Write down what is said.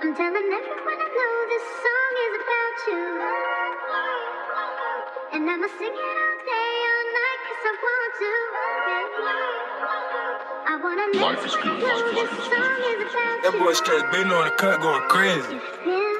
I'm telling everyone I know this song is about you. And I'ma sing it all day, all night, cause I want to. I wanna know Life is good, life is this good. song is about That boy you. straight been on the cut going crazy. Feel